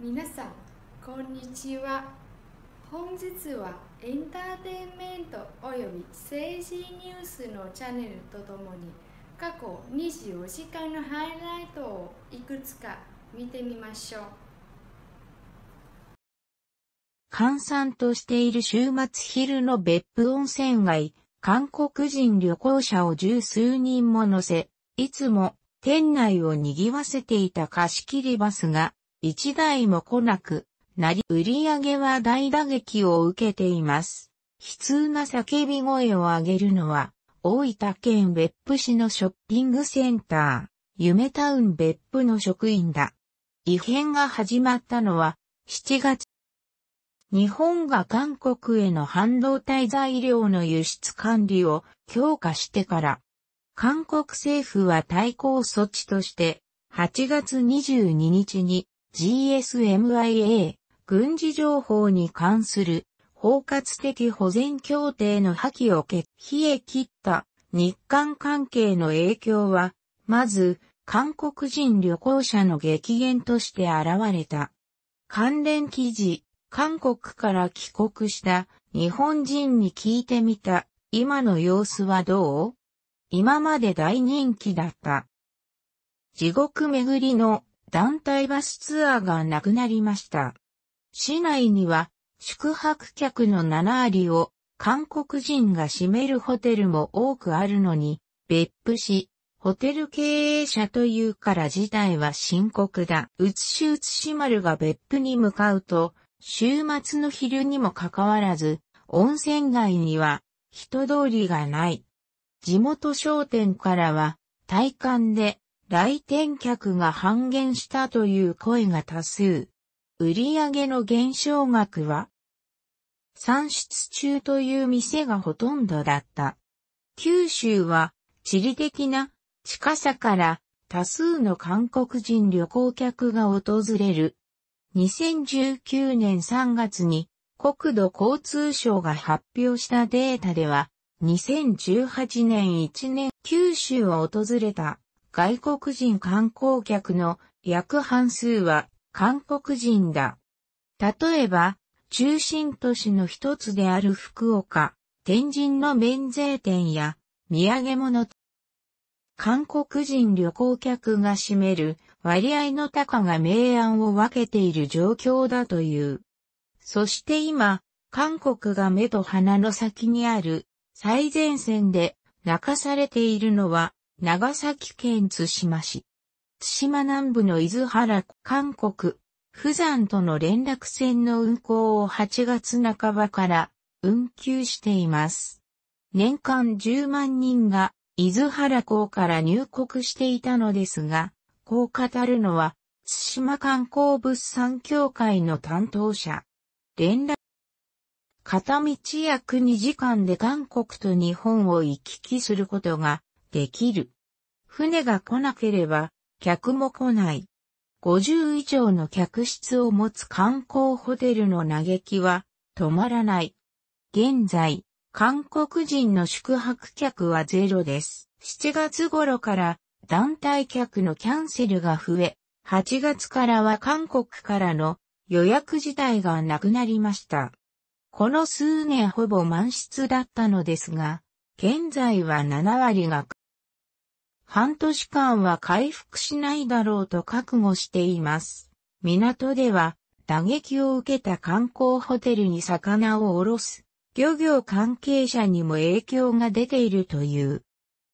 皆さん、こんにちは。本日はエンターテインメントおよび政治ニュースのチャンネルとともに過去24時間のハイライトをいくつか見てみましょう。閑散としている週末昼の別府温泉街、韓国人旅行者を十数人も乗せ、いつも店内を賑わせていた貸切バスが一台も来なくなり、売り上げは大打撃を受けています。悲痛な叫び声を上げるのは、大分県別府市のショッピングセンター、夢タウン別府の職員だ。異変が始まったのは、7月。日本が韓国への半導体材料の輸出管理を強化してから、韓国政府は対抗措置として、8月22日に GSMIA 軍事情報に関する包括的保全協定の破棄を決冷え切った日韓関係の影響は、まず韓国人旅行者の激減として現れた。関連記事、韓国から帰国した日本人に聞いてみた今の様子はどう？今まで大人気だった。地獄巡りの団体バスツアーがなくなりました。市内には宿泊客の7割を韓国人が占めるホテルも多くあるのに、別府市、ホテル経営者というから自体は深刻だ。うつしうつし丸が別府に向かうと、週末の昼にもかかわらず、温泉街には人通りがない。地元商店からは、体感で来店客が半減したという声が多数。売上の減少額は？産出中という店がほとんどだった。九州は地理的な近さから多数の韓国人旅行客が訪れる。2019年3月に国土交通省が発表したデータでは、2018年1年九州を訪れた外国人観光客の約半数は韓国人だ。例えば、中心都市の一つである福岡、天神の免税店や土産物、韓国人旅行客が占める割合の高が明暗を分けている状況だという。そして今、韓国が目と鼻の先にある最前線で泣かされているのは長崎県津島市。津島南部の伊豆原、韓国、釜山との連絡船の運航を8月半ばから運休しています。年間10万人が伊豆原港から入国していたのですが、こう語るのは、津島観光物産協会の担当者。連絡片道約2時間で韓国と日本を行き来することができる。船が来なければ、客も来ない。50以上の客室を持つ観光ホテルの嘆きは止まらない。現在、韓国人の宿泊客はゼロです。7月頃から団体客のキャンセルが増え、8月からは韓国からの予約自体がなくなりました。この数年ほぼ満室だったのですが、現在は7割が半年間は回復しないだろうと覚悟しています。港では打撃を受けた観光ホテルに魚を下ろす漁業関係者にも影響が出ているという。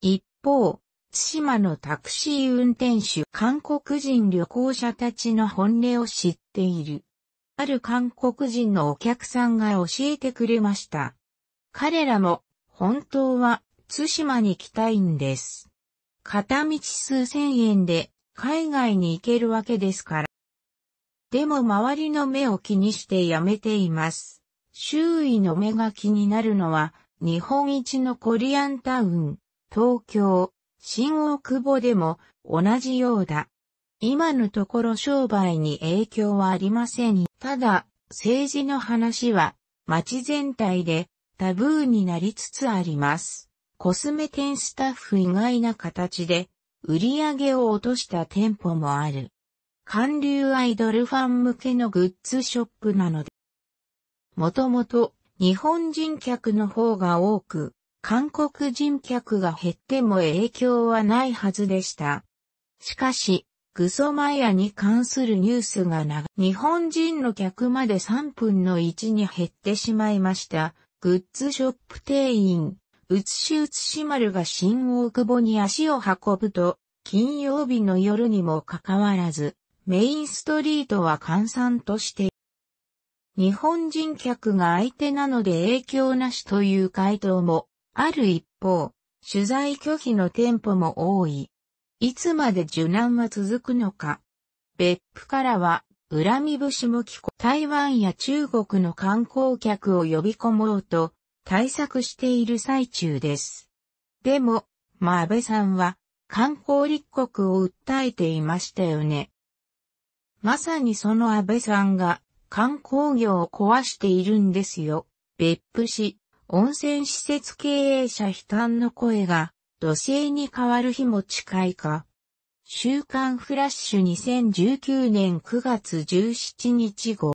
一方、対馬のタクシー運転手、韓国人旅行者たちの本音を知っている。ある韓国人のお客さんが教えてくれました。彼らも本当は対馬に来たいんです。片道数千円で海外に行けるわけですから。でも周りの目を気にしてやめています。周囲の目が気になるのは日本一のコリアンタウン、東京、新大久保でも同じようだ。今のところ商売に影響はありません。ただ、政治の話は街全体でタブーになりつつあります。コスメ店スタッフ意外な形で売り上げを落とした店舗もある。韓流アイドルファン向けのグッズショップなので。もともと日本人客の方が多く、韓国人客が減っても影響はないはずでした。しかし、グソマヤに関するニュースが長日本人の客まで3分の1に減ってしまいました。グッズショップ店員、うつしうつし丸が新大久保に足を運ぶと、金曜日の夜にもかかわらず、メインストリートは閑散として日本人客が相手なので影響なしという回答もある一方、取材拒否の店舗も多い。いつまで受難は続くのか。別府からは、恨み節も聞こ、台湾や中国の観光客を呼び込もうと、対策している最中です。でも、まあ安倍さんは、観光立国を訴えていましたよね。まさにその安倍さんが、観光業を壊しているんですよ。別府市、温泉施設経営者悲嘆の声が、土星に変わる日も近いか。週刊フラッシュ2019年9月17日号。